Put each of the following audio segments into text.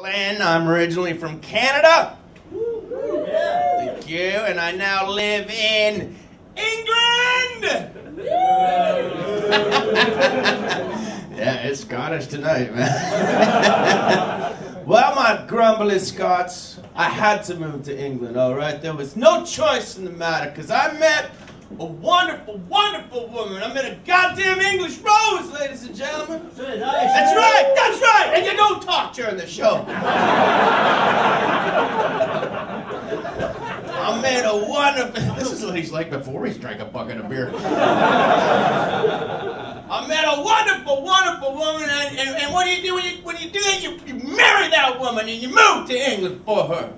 Lynn. I'm originally from Canada. Thank you. And I now live in England. yeah, it's Scottish tonight, man. well, my grumbly Scots, I had to move to England, all right? There was no choice in the matter because I met a wonderful, wonderful woman. I met a goddamn English rose, ladies and gentlemen. That's right, that's right. And you don't talk during the show. I met a wonderful. This is what he's like before he's drank a bucket of beer. I met a wonderful, wonderful woman, and, and, and what do you do when you, when you do that? You, you marry that woman and you move to England for her.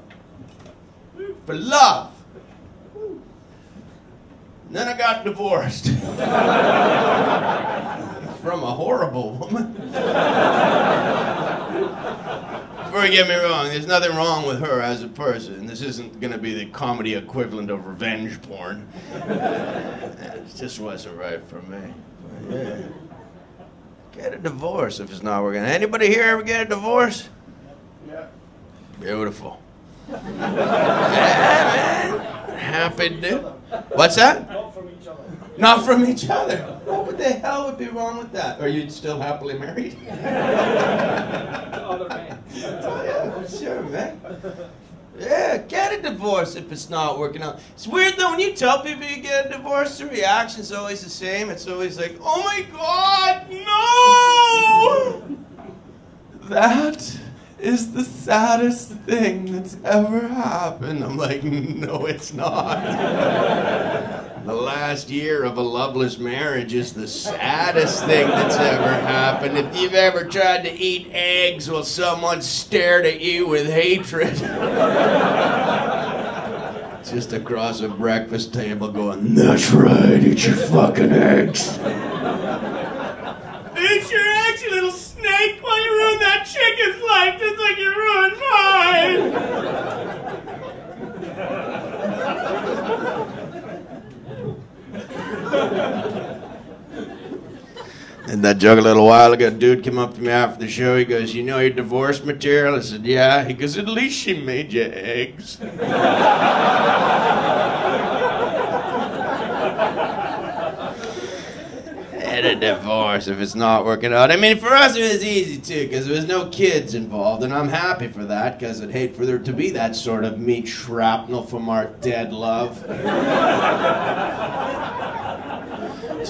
For love. Then I got divorced. From a horrible woman. Before get me wrong, there's nothing wrong with her as a person. This isn't going to be the comedy equivalent of revenge porn. it just wasn't right for me. Yeah. Get a divorce if it's not working. Anybody here ever get a divorce? Yeah. Beautiful. yeah, man. Happy to. What's that? Not from each other. Not from. What the hell would be wrong with that? Are you still happily married? Other men. Oh, yeah, sure, man. Yeah, get a divorce if it's not working out. It's weird though, when you tell people you get a divorce, the reaction's always the same. It's always like, oh my god, no! That is the saddest thing that's ever happened. I'm like, no, it's not. the last year of a loveless marriage is the saddest thing that's ever happened. If you've ever tried to eat eggs while someone stared at you with hatred, just across a breakfast table going, that's right, eat your fucking eggs. Eat your eggs, you little snake, while you ruin that chicken's life just like you ruined mine. And that joke a little while ago, dude came up to me after the show. He goes, You know your divorce material? I said, Yeah. He goes, At least she made you eggs. and a divorce if it's not working out. I mean, for us it was easy too, because there was no kids involved, and I'm happy for that, because I'd hate for there to be that sort of meat shrapnel from our dead love.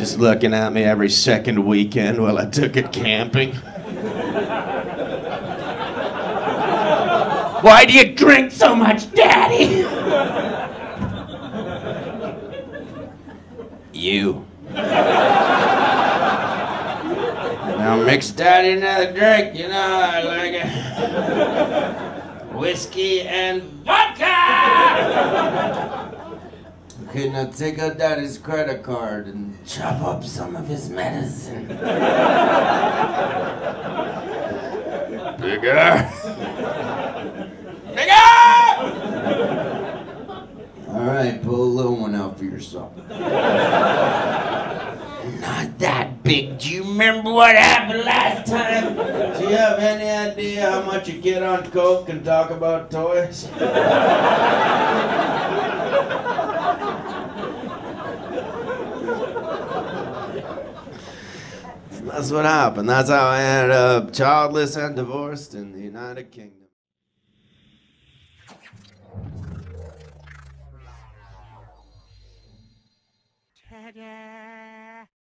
Just looking at me every second weekend while I took it camping. Why do you drink so much, Daddy? you. Now mix that another drink, you know, I like it. Whiskey and vodka! Okay, now take out daddy's credit card and chop up some of his medicine. Bigger! Bigger! Alright, pull a little one out for yourself. Not that big. Do you remember what happened last time? Do you have any idea how much a kid on coke can talk about toys? That's what happened. That's how I ended up childless and divorced in the United Kingdom. Ta-da!